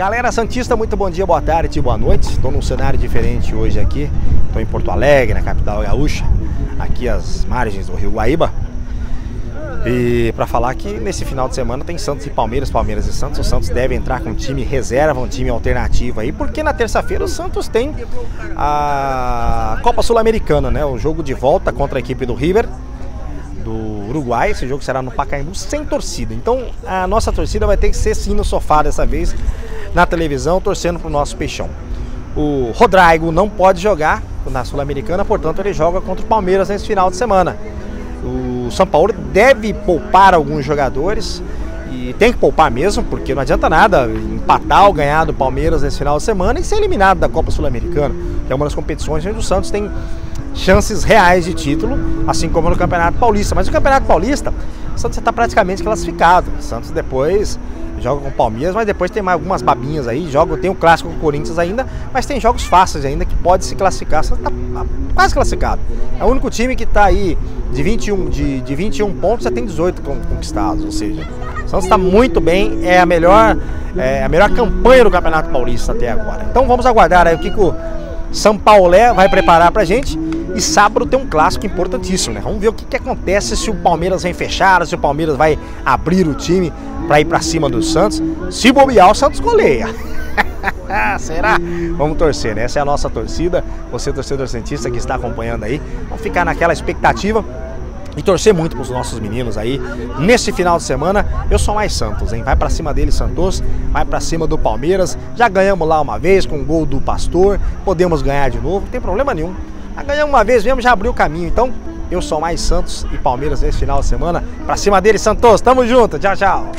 Galera Santista, muito bom dia, boa tarde, boa noite. Estou num cenário diferente hoje aqui. Estou em Porto Alegre, na capital gaúcha, aqui às margens do Rio Guaíba. E para falar que nesse final de semana tem Santos e Palmeiras, Palmeiras e Santos. O Santos deve entrar com um time reserva, um time alternativo aí, porque na terça-feira o Santos tem a Copa Sul-Americana, né? O jogo de volta contra a equipe do River do Uruguai. Esse jogo será no Pacaembu sem torcida. Então a nossa torcida vai ter que ser sim no sofá dessa vez, na televisão, torcendo pro nosso peixão. O Rodrigo não pode jogar na Sul-Americana, portanto ele joga contra o Palmeiras nesse final de semana. O São Paulo deve poupar alguns jogadores e tem que poupar mesmo, porque não adianta nada empatar ou ganhar do Palmeiras nesse final de semana e ser eliminado da Copa Sul-Americana, que é uma das competições onde o Santos tem chances reais de título, assim como no Campeonato Paulista. Mas no Campeonato Paulista, o Santos está praticamente classificado. O Santos depois joga com o Palmeiras, mas depois tem mais algumas babinhas aí. Joga, tem o clássico com o Corinthians ainda, mas tem jogos fáceis ainda que pode se classificar. O Santos está quase classificado. É o único time que está aí de 21, de, de 21 pontos, já tem 18 conquistados. Ou seja, o Santos está muito bem, é a melhor, é a melhor campanha do Campeonato Paulista até agora. Então vamos aguardar aí o que, que o São Paulo vai preparar pra gente. E sábado tem um clássico importantíssimo, né? Vamos ver o que, que acontece se o Palmeiras vem fechar, se o Palmeiras vai abrir o time para ir para cima do Santos. Se bobear, o Santos goleia. Será? Vamos torcer, né? Essa é a nossa torcida. Você, torcedor cientista que está acompanhando aí, vamos ficar naquela expectativa e torcer muito para os nossos meninos aí. Nesse final de semana, eu sou mais Santos, hein? Vai para cima dele, Santos. Vai para cima do Palmeiras. Já ganhamos lá uma vez com o gol do Pastor. Podemos ganhar de novo, não tem problema nenhum. Já ganhamos uma vez mesmo, já abriu o caminho. Então, eu sou mais Santos e Palmeiras nesse final de semana. Pra cima dele, Santos. Tamo junto. Tchau, tchau.